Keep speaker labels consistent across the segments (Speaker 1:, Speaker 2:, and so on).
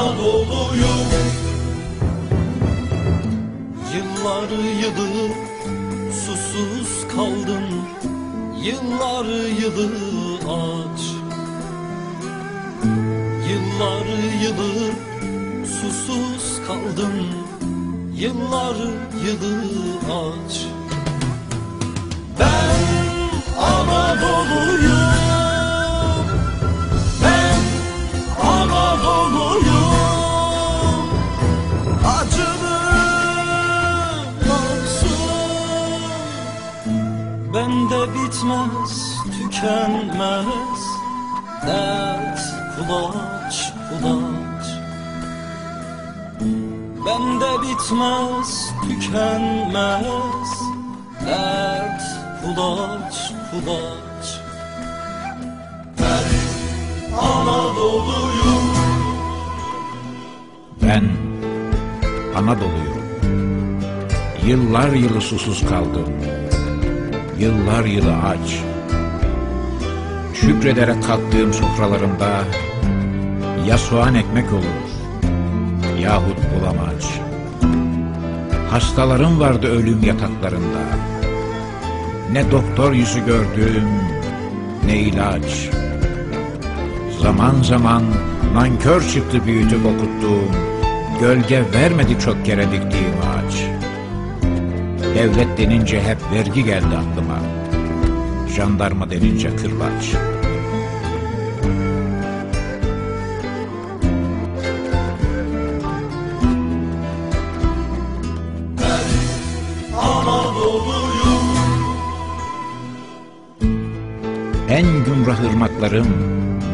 Speaker 1: Anadolu'yum. Yıllar yılı susuz kaldım. Yıllar yılı aç. Yıllar yılı susuz kaldım. Yıllar yılı aç. Bende bitmez tükenmez. Dert kulaç kulaç. Bende bitmez tükenmez. Dert kulaç kulaç. Ben Anadolu'yum.
Speaker 2: Ben Anadolu'yum. Yıllar yılı susuz kaldım. Yıllar yılı aç. Şükrederek kalktığım sofralarında ya soğan ekmek olur yahut bulamaç. Hastalarım vardı ölüm yataklarında. Ne doktor yüzü gördüm ne ilaç. Zaman zaman nankör çıktı büyütüp okuttuğum, gölge vermedi çok kere diktiğim ağaç. Devlet denince hep vergi geldi aklıma, jandarma denince kırbaç. En gümrah ırmaklarım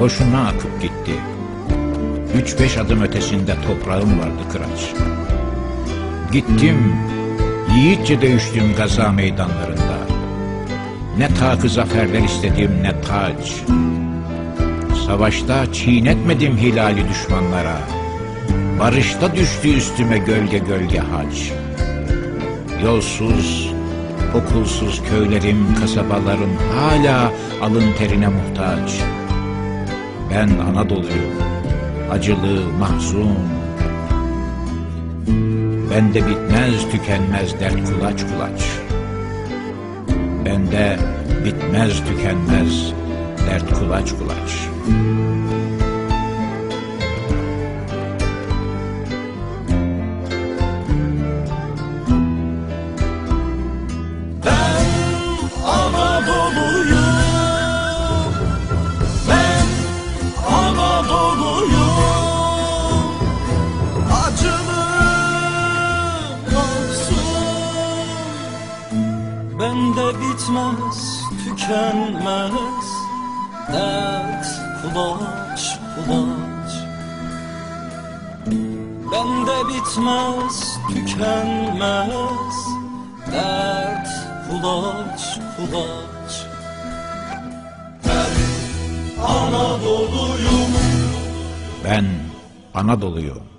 Speaker 2: boşuna akıp gitti. Üç beş adım ötesinde toprağım vardı kıraç. Gittim, yiğitçe dövüştüm gaza meydanlarında. Ne takı zaferler istedim ne taç. Savaşta çiğnetmedim hilali düşmanlara. Barışta düştü üstüme gölge gölge haç. Yolsuz, okulsuz köylerim, kasabalarım hala alın terine muhtaç. Ben Anadolu'yum, acılı, mahzun. Bende bitmez tükenmez dert kulaç kulaç. Bende bitmez tükenmez dert kulaç kulaç.
Speaker 1: Ben Anadolu'yum Ben Anadolu'yum Bende bitmez tükenmez. Dert kulaç kulaç. Bende bitmez tükenmez. Dert kulaç kulaç. Ben Anadolu'yum.
Speaker 2: Ben Anadolu'yum.